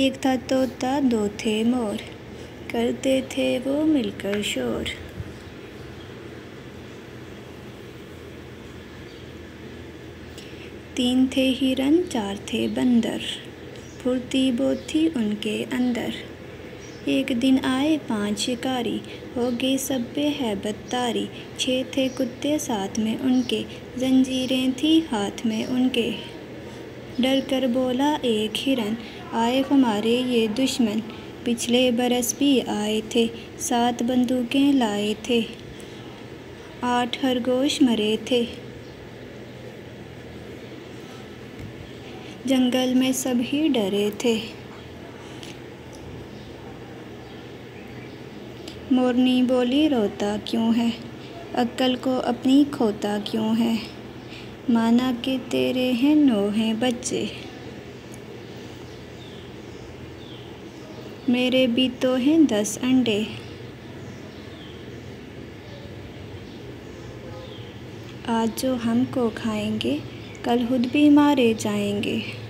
एक था तोता दो थे मोर। करते थे वो मिलकर शोर। तीन थे हिरन, चार थे बंदर। फुर्ती बहुत थी उनके अंदर। एक दिन आए पाँच शिकारी, हो गए सब पे है बत्तारी। छः थे कुत्ते साथ में उनके, जंजीरें थी हाथ में उनके। डर कर बोला एक हिरन आए हमारे ये दुश्मन। पिछले बरस भी आए थे, सात बंदूकें लाए थे। आठ खरगोश मरे थे। जंगल में सभी डरे थे। मोरनी बोली, रोता क्यों है? अक्ल को अपनी खोता क्यों है? माना कि तेरे हैं नौ हैं बच्चे। मेरे भी तो हैं दस अंडे। आज जो हमको खाएँगे, कल खुद भी मारे जाएँगे।